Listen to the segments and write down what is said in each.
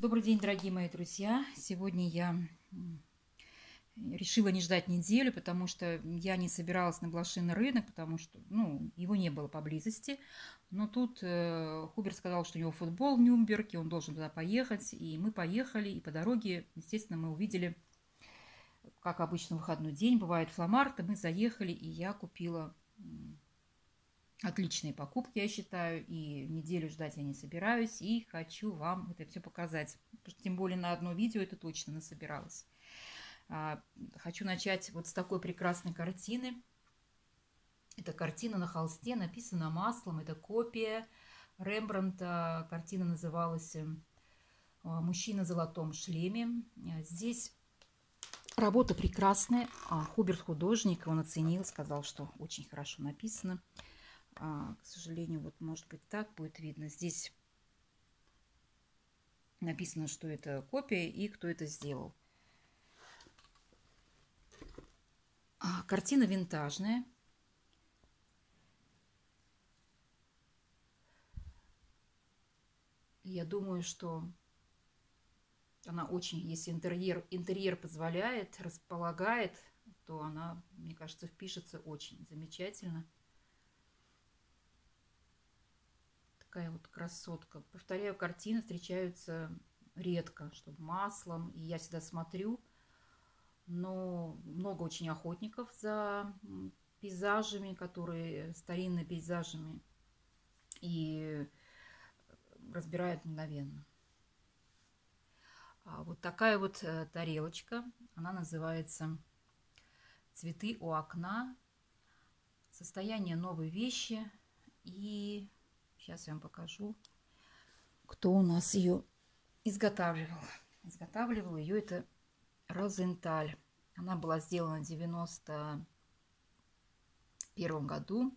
Добрый день, дорогие мои друзья! Сегодня я решила не ждать неделю, потому что я не собиралась на блошиный рынок, потому что ну, его не было поблизости. Но тут э, Хубер сказал, что у него футбол в Нюрнберге, он должен туда поехать. И мы поехали, и по дороге, естественно, мы увидели, как обычно, выходной день, бывает фламарт, мы заехали, и я купила отличные покупки, я считаю, и неделю ждать я не собираюсь, и хочу вам это все показать. Тем более на одно видео это точно насобиралась. А, хочу начать вот с такой прекрасной картины. Это картина на холсте, написана маслом, это копия Рембрандта. Картина называлась э, «Мужчина в золотом шлеме». Здесь работа прекрасная. А, Хуберт художник, он оценил, сказал, что очень хорошо написано. А, к сожалению, вот может быть так будет видно. Здесь написано, что это копия и кто это сделал. А, картина винтажная. Я думаю, что она очень, если интерьер, интерьер позволяет, располагает, то она, мне кажется, впишется очень замечательно. Такая вот красотка. Повторяю, картины встречаются редко, чтобы маслом. И я всегда смотрю. Но много очень охотников за пейзажами, которые старинными пейзажами. И разбирают мгновенно. А вот такая вот э, тарелочка. Она называется «Цветы у окна». Состояние новой вещи и Сейчас я вам покажу, кто у нас ее изготавливал. Изготавливал ее это Розенталь. Она была сделана в 91 году.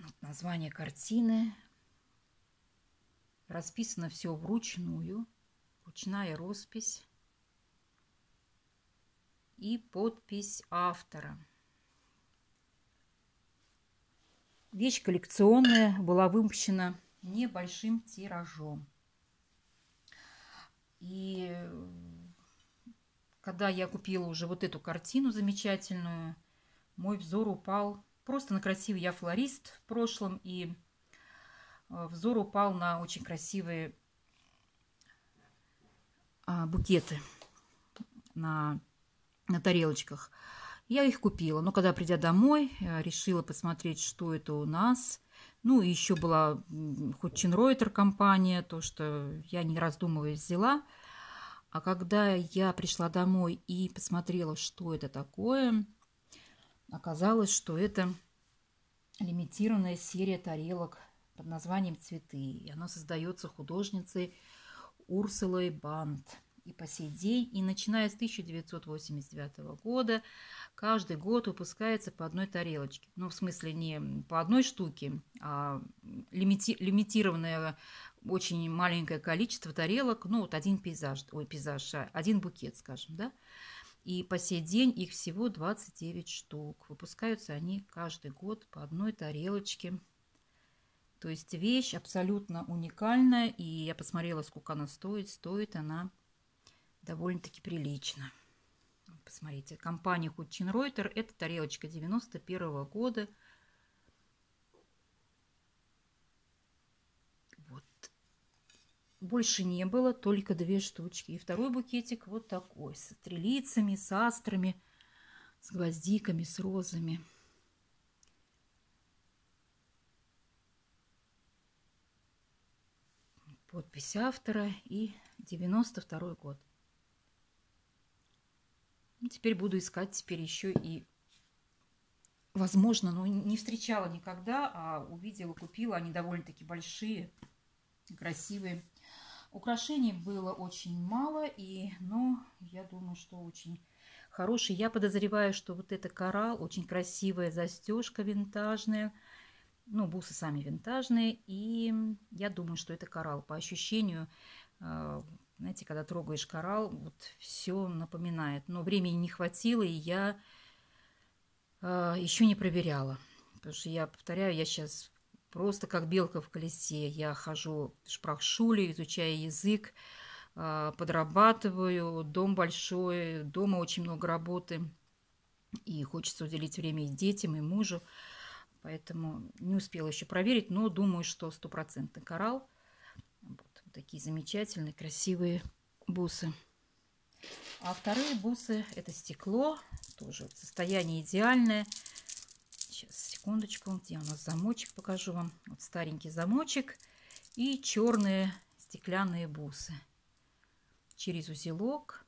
Вот название картины. Расписано все вручную. Ручная роспись. И подпись автора. Вещь коллекционная была выпущена небольшим тиражом. И когда я купила уже вот эту картину замечательную, мой взор упал просто на красивый. Я флорист в прошлом, и э, взор упал на очень красивые а, букеты на, на тарелочках. Я их купила. Но когда, придя домой, решила посмотреть, что это у нас. Ну, и еще была Худчин-Ройтер компания, то, что я не раздумывая взяла. А когда я пришла домой и посмотрела, что это такое, оказалось, что это лимитированная серия тарелок под названием «Цветы». И она создается художницей Урсулой Бант и по сей день, и начиная с 1989 года, каждый год выпускается по одной тарелочке. Ну, в смысле, не по одной штуке, а лимити лимитированное очень маленькое количество тарелок, ну, вот один пейзаж, ой, пейзаж, а, один букет, скажем, да, и по сей день их всего 29 штук. Выпускаются они каждый год по одной тарелочке. То есть вещь абсолютно уникальная. И я посмотрела, сколько она стоит. Стоит она довольно-таки прилично. Посмотрите, компания Худчин Ройтер. Это тарелочка 91 -го года. Вот. Больше не было, только две штучки. И второй букетик вот такой, с трелицами, с астрами, с гвоздиками, с розами. Подпись автора и 92 год. Ну, теперь буду искать теперь еще и, возможно, но не встречала никогда, а увидела, купила. Они довольно-таки большие, красивые. Украшений было очень мало, и, но я думаю, что очень хороший. Я подозреваю, что вот это коралл, очень красивая застежка винтажная. Ну, бусы сами винтажные. И я думаю, что это коралл. По ощущению, э, знаете, когда трогаешь коралл, вот все напоминает. Но времени не хватило, и я э, еще не проверяла. Потому что я повторяю, я сейчас просто как белка в колесе. Я хожу в шпрахшуле, изучаю язык, а, подрабатываю, дом большой, дома очень много работы. И хочется уделить время и детям, и мужу. Поэтому не успела еще проверить, но думаю, что стопроцентный коралл. Такие замечательные, красивые бусы. А вторые бусы это стекло, тоже состояние идеальное. Сейчас, секундочку, где у нас замочек, покажу вам. Вот старенький замочек и черные стеклянные бусы. Через узелок.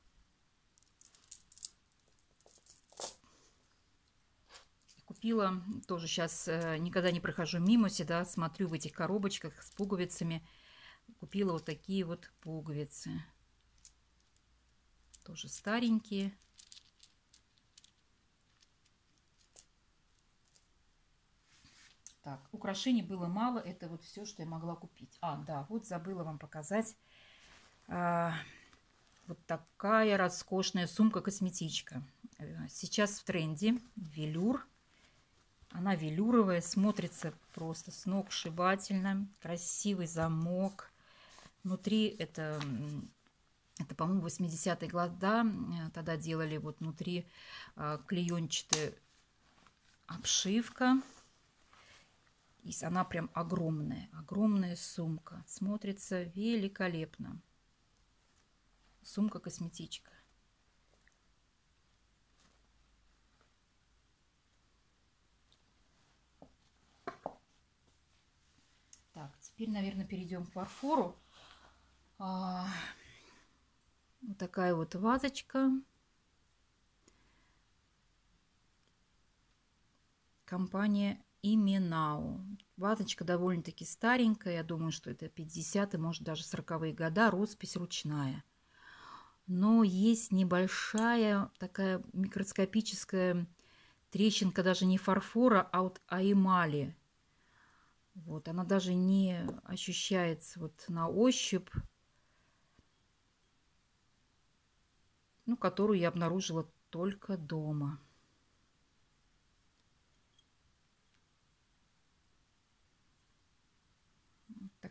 Купила, тоже сейчас э, никогда не прохожу мимо, всегда смотрю в этих коробочках с пуговицами. Купила вот такие вот пуговицы. Тоже старенькие. Так, украшений было мало. Это вот все, что я могла купить. А, да, вот забыла вам показать. А, вот такая роскошная сумка-косметичка. Э, сейчас в тренде велюр. Она велюровая, смотрится просто с ног сшибательно. Красивый замок. Внутри это, это по-моему, 80-е года. Тогда делали вот внутри а, клеенчатая обшивка. И она прям огромная, огромная сумка. Смотрится великолепно. Сумка-косметичка. Так, теперь, наверное, перейдем к фарфору. А, вот такая вот вазочка. Компания и Минау. Вазочка довольно-таки старенькая, я думаю, что это 50-е, может даже 40-е года, роспись ручная. Но есть небольшая такая микроскопическая трещинка, даже не фарфора, а вот а эмали. Вот, она даже не ощущается вот на ощупь, ну, которую я обнаружила только дома.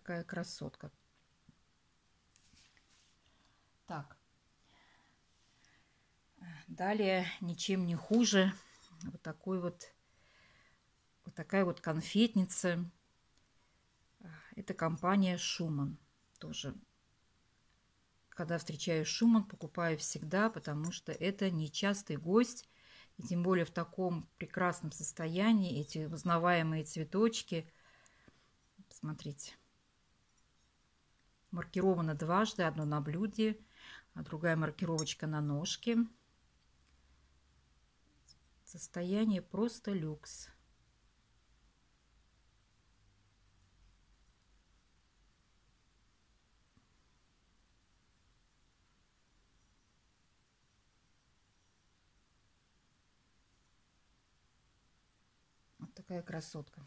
такая красотка. Так. Далее ничем не хуже. Вот такой вот, вот такая вот конфетница. Это компания Шуман. Тоже, когда встречаю Шуман, покупаю всегда, потому что это нечастый гость. И тем более в таком прекрасном состоянии. Эти узнаваемые цветочки. Посмотрите маркировано дважды, одно на блюде, а другая маркировочка на ножке. Состояние просто люкс. Вот такая красотка.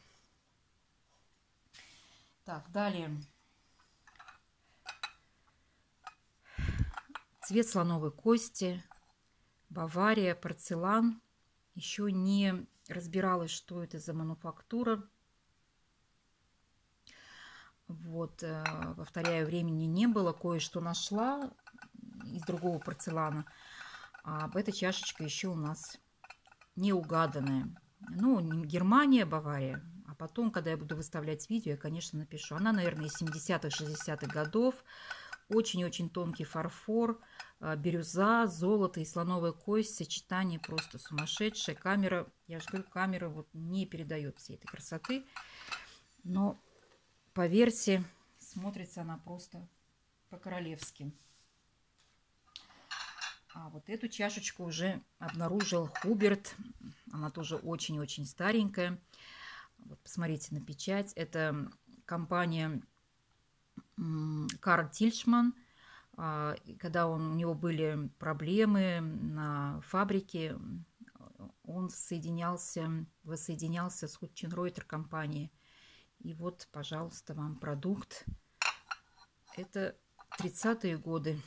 Так, далее Цвет слоновой кости, Бавария, порцелан. Еще не разбиралась, что это за мануфактура. Вот, э, повторяю, времени не было. Кое-что нашла из другого порцелана. А эта чашечка еще у нас не угаданная. Ну, Германия, Бавария. А потом, когда я буду выставлять видео, я, конечно, напишу. Она, наверное, из 70-х, 60-х годов. Очень-очень тонкий фарфор, а, бирюза, золото и слоновая кость. Сочетание просто сумасшедшее. Камера, я же говорю, камера вот не передает всей этой красоты. Но поверьте, смотрится она просто по-королевски. А вот эту чашечку уже обнаружил Хуберт. Она тоже очень-очень старенькая. Вот посмотрите на печать. Это компания Карл Тильшман, а, когда он, у него были проблемы на фабрике, он соединялся, воссоединялся с Хутченройтер компанией. И вот, пожалуйста, вам продукт. Это 30-е годы.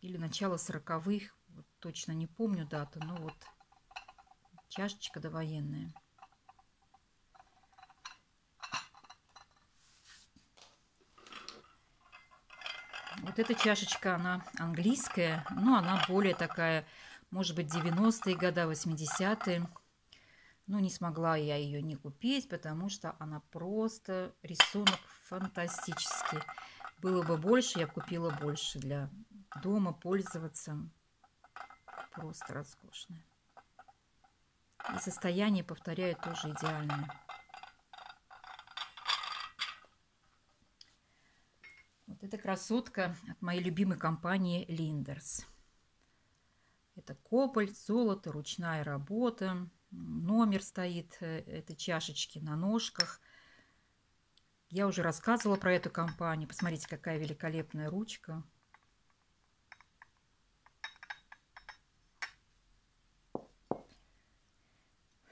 Или начало 40-х. Вот точно не помню дату, но вот Чашечка довоенная. Вот эта чашечка, она английская, но она более такая, может быть, 90-е годы, 80-е. Но не смогла я ее не купить, потому что она просто рисунок фантастический. Было бы больше, я купила больше для дома пользоваться. Просто роскошная. И состояние, повторяю, тоже идеальное. Вот эта красотка от моей любимой компании Linders. Это кобальт, золото, ручная работа. Номер стоит э, этой чашечки на ножках. Я уже рассказывала про эту компанию. Посмотрите, какая великолепная ручка.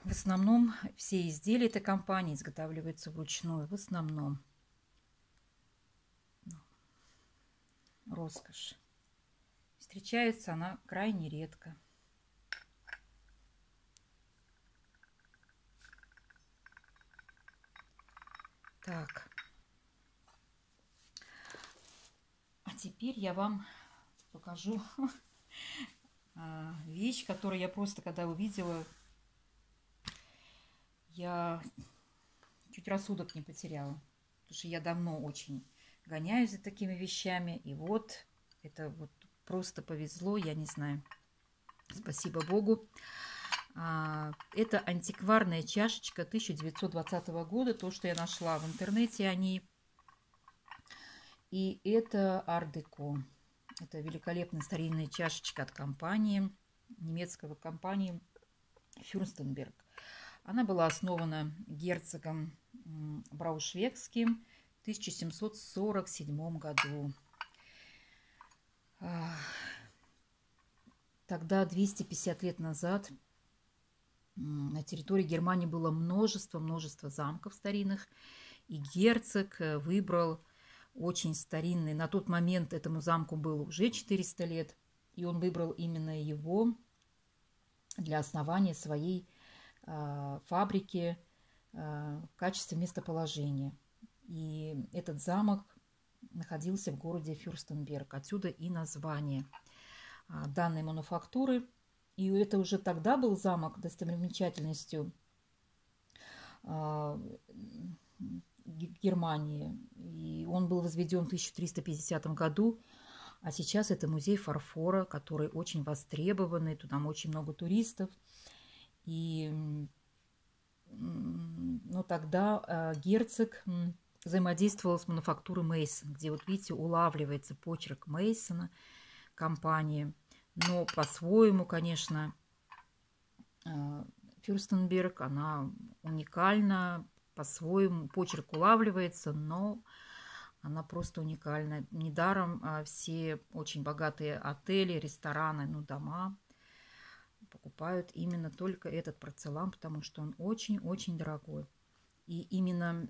В основном все изделия этой компании изготавливаются вручную. В основном. роскошь. Встречается она крайне редко. Так. А теперь я вам покажу а, вещь, которую я просто когда увидела, я чуть рассудок не потеряла. Потому что я давно очень гоняюсь за такими вещами. И вот, это вот просто повезло, я не знаю. Спасибо Богу. А, это антикварная чашечка 1920 года, то, что я нашла в интернете они. И это ардеко. Это великолепная старинная чашечка от компании, немецкого компании Фюрстенберг. Она была основана герцогом Браушвегским 1747 году. Тогда, 250 лет назад, на территории Германии было множество-множество замков старинных, и герцог э, выбрал очень старинный, на тот момент этому замку было уже 400 лет, и он выбрал именно его для основания своей фабрики э, в качестве местоположения – и этот замок находился в городе Фюрстенберг. Отсюда и название а, данной мануфактуры. И это уже тогда был замок достопримечательностью а, Германии. И он был возведен в 1350 году. А сейчас это музей фарфора, который очень востребованный. Туда очень много туристов. И ну, тогда а, герцог взаимодействовала с мануфактурой Мейсон, где, вот видите, улавливается почерк Мейсона, компании. Но по-своему, конечно, э, Фюрстенберг, она уникальна, по-своему почерк улавливается, но она просто уникальна. Недаром а все очень богатые отели, рестораны, ну, дома покупают именно только этот порцелан, потому что он очень-очень дорогой. И именно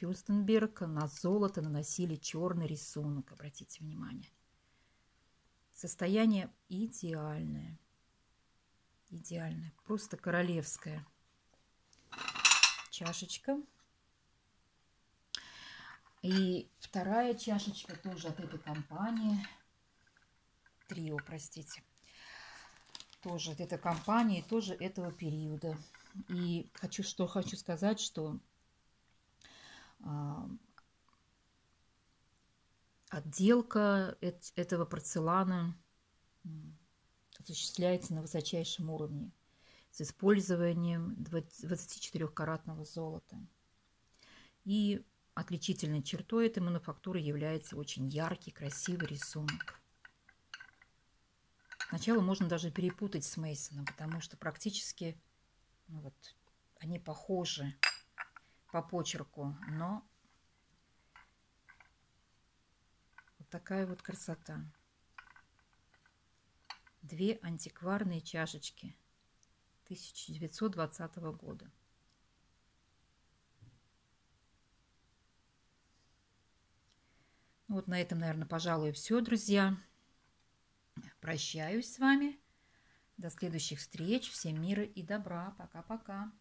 Хюстенберг на золото наносили черный рисунок, обратите внимание. Состояние идеальное. Идеальное, просто королевское. Чашечка. И вторая чашечка тоже от этой компании. Трио, простите. Тоже от этой компании, тоже этого периода. И хочу, что хочу сказать, что отделка этого порцелана осуществляется на высочайшем уровне с использованием 24-каратного золота. И отличительной чертой этой мануфактуры является очень яркий, красивый рисунок. Сначала можно даже перепутать с Мейсоном, потому что практически ну вот, они похожи по почерку, но вот такая вот красота. Две антикварные чашечки 1920 года. Вот на этом, наверное, пожалуй, все, друзья. Прощаюсь с вами. До следующих встреч. Всем мира и добра. Пока-пока.